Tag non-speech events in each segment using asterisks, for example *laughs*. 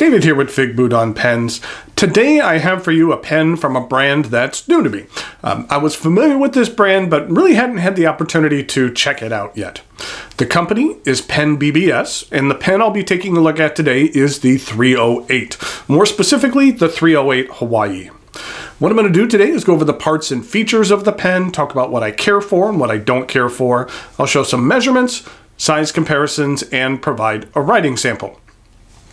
David here with Figboot on Pens. Today I have for you a pen from a brand that's new to me. Um, I was familiar with this brand, but really hadn't had the opportunity to check it out yet. The company is Pen BBS, and the pen I'll be taking a look at today is the 308. More specifically, the 308 Hawaii. What I'm going to do today is go over the parts and features of the pen, talk about what I care for and what I don't care for. I'll show some measurements, size comparisons, and provide a writing sample.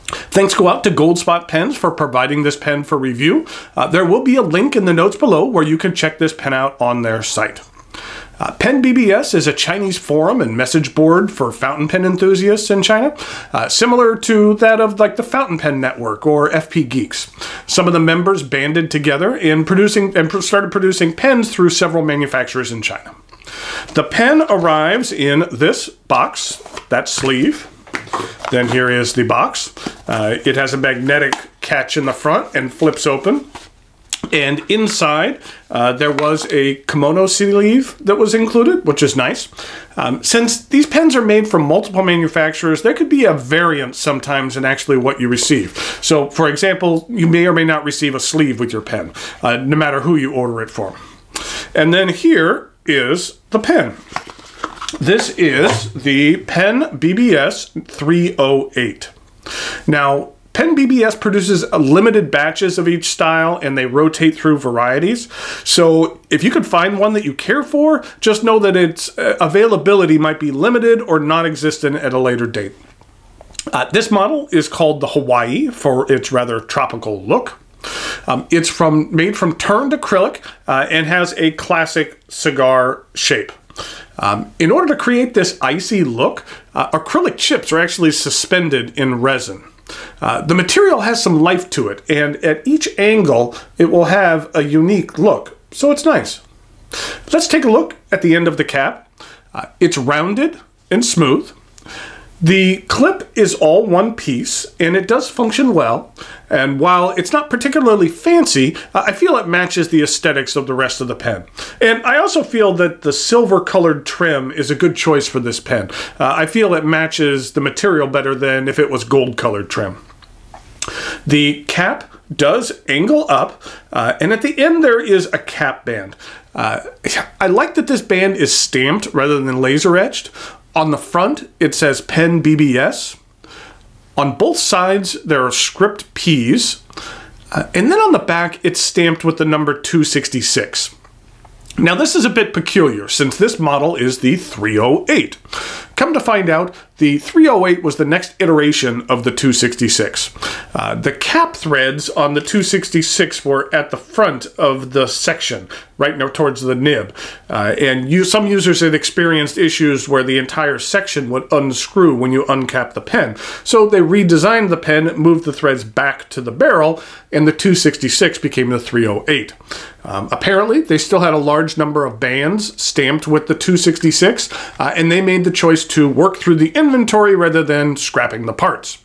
Thanks go out to Goldspot Pens for providing this pen for review. Uh, there will be a link in the notes below where you can check this pen out on their site. Uh, pen BBS is a Chinese forum and message board for fountain pen enthusiasts in China, uh, similar to that of like the Fountain Pen Network or FP Geeks. Some of the members banded together and producing and started producing pens through several manufacturers in China. The pen arrives in this box, that sleeve. Then here is the box. Uh, it has a magnetic catch in the front and flips open. And inside, uh, there was a kimono sleeve that was included, which is nice. Um, since these pens are made from multiple manufacturers, there could be a variance sometimes in actually what you receive. So, for example, you may or may not receive a sleeve with your pen, uh, no matter who you order it from. And then here is the pen. This is the Pen BBS 308. Now, Pen BBS produces limited batches of each style and they rotate through varieties. So if you could find one that you care for, just know that its uh, availability might be limited or non-existent at a later date. Uh, this model is called the Hawaii for its rather tropical look. Um, it's from made from turned acrylic uh, and has a classic cigar shape. Um, in order to create this icy look, uh, acrylic chips are actually suspended in resin. Uh, the material has some life to it, and at each angle, it will have a unique look, so it's nice. Let's take a look at the end of the cap. Uh, it's rounded and smooth. The clip is all one piece and it does function well. And while it's not particularly fancy, uh, I feel it matches the aesthetics of the rest of the pen. And I also feel that the silver colored trim is a good choice for this pen. Uh, I feel it matches the material better than if it was gold colored trim. The cap does angle up, uh, and at the end there is a cap band. Uh, *laughs* I like that this band is stamped rather than laser etched. On the front, it says Pen BBS. On both sides, there are script P's. Uh, and then on the back, it's stamped with the number 266. Now, this is a bit peculiar since this model is the 308. Come to find out, the 308 was the next iteration of the 266. Uh, the cap threads on the 266 were at the front of the section, right now towards the nib. Uh, and you, some users had experienced issues where the entire section would unscrew when you uncap the pen. So they redesigned the pen, moved the threads back to the barrel, and the 266 became the 308. Um, apparently, they still had a large number of bands stamped with the 266, uh, and they made the choice to work through the inventory rather than scrapping the parts.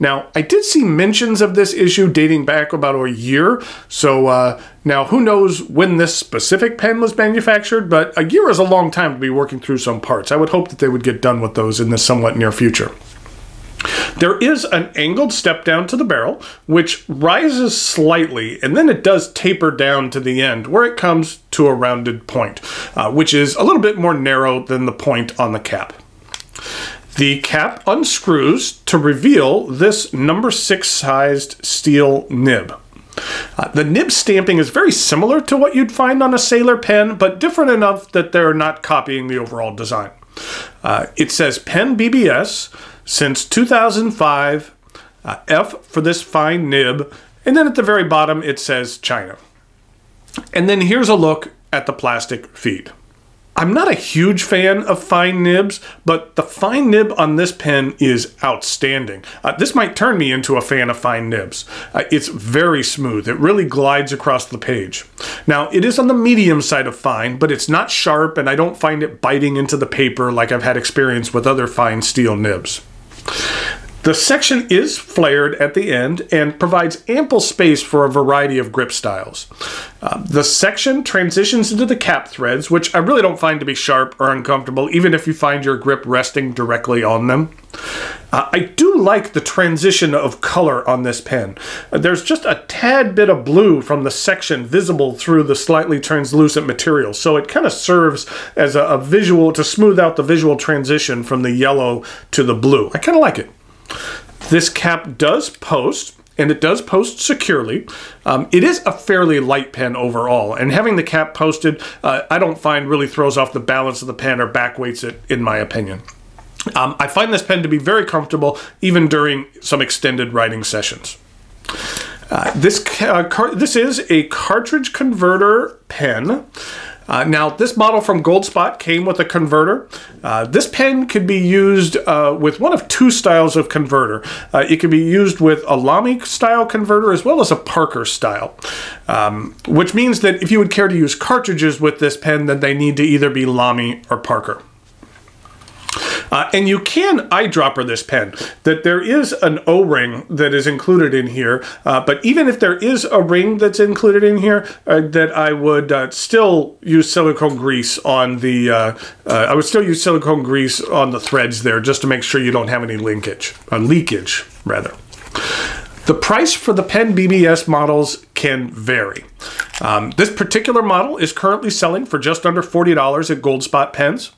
Now, I did see mentions of this issue dating back about a year, so uh, now who knows when this specific pen was manufactured, but a year is a long time to be working through some parts. I would hope that they would get done with those in the somewhat near future. There is an angled step down to the barrel, which rises slightly, and then it does taper down to the end, where it comes to a rounded point, uh, which is a little bit more narrow than the point on the cap. The cap unscrews to reveal this number six sized steel nib. Uh, the nib stamping is very similar to what you'd find on a sailor pen, but different enough that they're not copying the overall design. Uh, it says Pen BBS since 2005, uh, F for this fine nib, and then at the very bottom it says China. And then here's a look at the plastic feed. I'm not a huge fan of fine nibs, but the fine nib on this pen is outstanding. Uh, this might turn me into a fan of fine nibs. Uh, it's very smooth. It really glides across the page. Now, it is on the medium side of fine, but it's not sharp and I don't find it biting into the paper like I've had experience with other fine steel nibs. The section is flared at the end and provides ample space for a variety of grip styles. Uh, the section transitions into the cap threads, which I really don't find to be sharp or uncomfortable, even if you find your grip resting directly on them. Uh, I do like the transition of color on this pen. Uh, there's just a tad bit of blue from the section visible through the slightly translucent material, so it kind of serves as a, a visual to smooth out the visual transition from the yellow to the blue. I kind of like it. This cap does post, and it does post securely. Um, it is a fairly light pen overall, and having the cap posted, uh, I don't find really throws off the balance of the pen or backweights it, in my opinion. Um, I find this pen to be very comfortable even during some extended writing sessions. Uh, this, uh, this is a cartridge converter pen. Uh, now, this model from Goldspot came with a converter. Uh, this pen could be used uh, with one of two styles of converter. Uh, it can be used with a Lamy style converter as well as a Parker style, um, which means that if you would care to use cartridges with this pen, then they need to either be Lamy or Parker. Uh, and you can eyedropper this pen. That there is an O-ring that is included in here, uh, but even if there is a ring that's included in here, uh, that I would uh, still use silicone grease on the. Uh, uh, I would still use silicone grease on the threads there just to make sure you don't have any linkage, leakage rather. The price for the Pen BBS models can vary. Um, this particular model is currently selling for just under $40 at Goldspot Pens.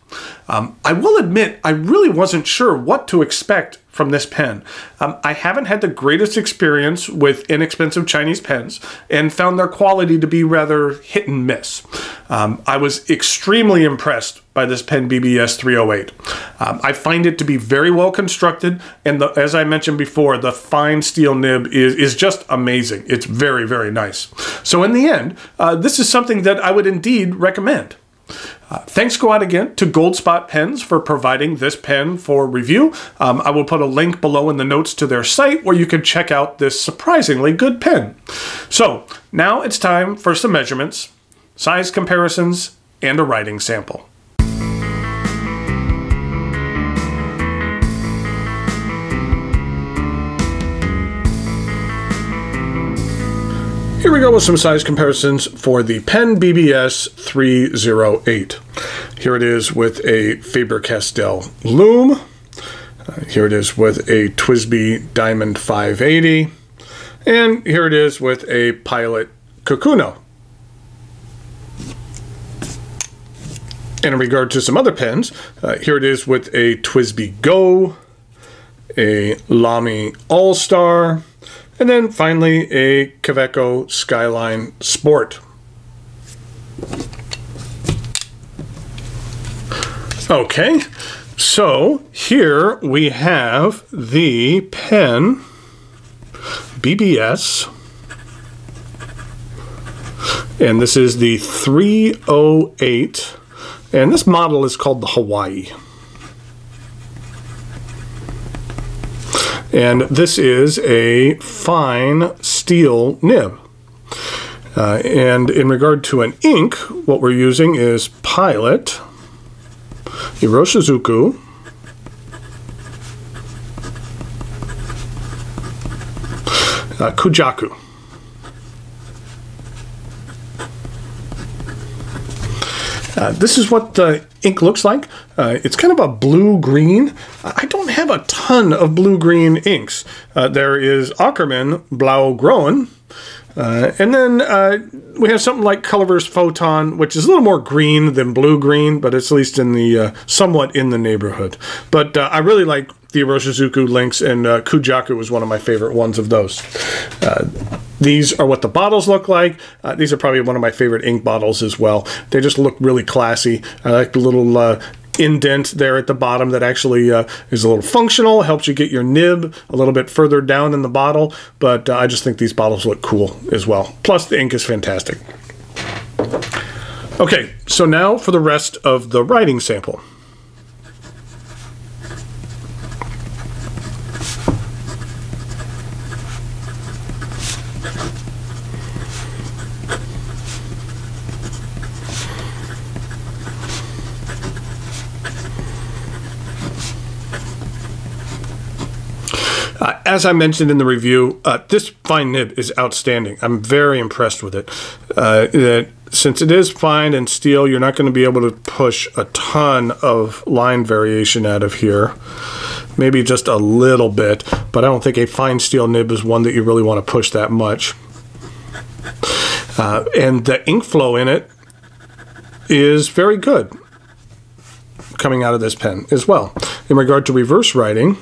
Um, I will admit, I really wasn't sure what to expect from this pen. Um, I haven't had the greatest experience with inexpensive Chinese pens and found their quality to be rather hit and miss. Um, I was extremely impressed by this pen BBS 308. Um, I find it to be very well constructed, and the, as I mentioned before, the fine steel nib is, is just amazing. It's very, very nice. So in the end, uh, this is something that I would indeed recommend. Uh, thanks go out again to Goldspot Pens for providing this pen for review. Um, I will put a link below in the notes to their site where you can check out this surprisingly good pen. So now it's time for some measurements, size comparisons, and a writing sample. Here we go with some size comparisons for the Pen BBS 308. Here it is with a Faber-Castell loom. Uh, here it is with a TWSBI Diamond 580. And here it is with a Pilot Kakuno. And in regard to some other pens, uh, here it is with a TWSBI Go, a Lamy All-Star, and then finally, a Kaweco Skyline Sport. Okay, so here we have the pen BBS. And this is the 308. And this model is called the Hawaii. And this is a fine steel nib. Uh, and in regard to an ink, what we're using is Pilot, Iroshizuku, uh, Kujaku. Uh, this is what the ink looks like. Uh, it's kind of a blue-green. I don't have a ton of blue-green inks. Uh, there is Akkerman Blau Grauen, uh, and then uh, we have something like Colorverse Photon, which is a little more green than blue-green, but it's at least in the uh, somewhat in the neighborhood. But I really like the Iroshizuku links, and Kujaku was one of my favorite ones of those. These are what the bottles look like. Uh, these are probably one of my favorite ink bottles as well. They just look really classy. I like the little uh, indent there at the bottom that actually uh, is a little functional, helps you get your nib a little bit further down in the bottle, but uh, I just think these bottles look cool as well. Plus the ink is fantastic. Okay, so now for the rest of the writing sample. Uh, as I mentioned in the review, uh, this fine nib is outstanding. I'm very impressed with it. Uh, that since it is fine and steel, you're not going to be able to push a ton of line variation out of here. maybe just a little bit, but I don't think a fine steel nib is one that you really want to push that much. Uh, and the ink flow in it is very good coming out of this pen as well. In regard to reverse writing,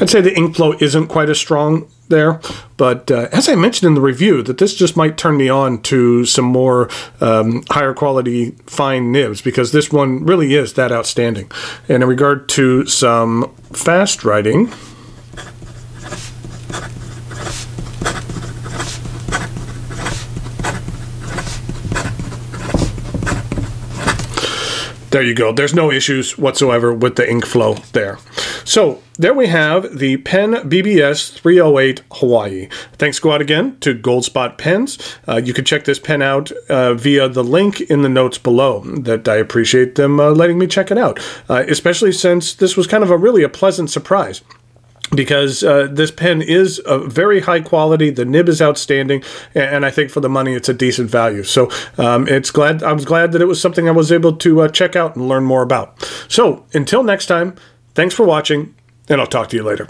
I'd say the ink flow isn't quite as strong there, but uh, as I mentioned in the review, that this just might turn me on to some more um, higher quality fine nibs because this one really is that outstanding. And in regard to some fast writing, There you go. There's no issues whatsoever with the ink flow there. So there we have the Pen BBS 308 Hawaii. Thanks go out again to Goldspot Pens. Uh, you can check this pen out uh, via the link in the notes below. That I appreciate them uh, letting me check it out, uh, especially since this was kind of a really a pleasant surprise because uh, this pen is a very high quality. The nib is outstanding, and I think for the money, it's a decent value. So um, it's glad I was glad that it was something I was able to uh, check out and learn more about. So until next time, thanks for watching, and I'll talk to you later.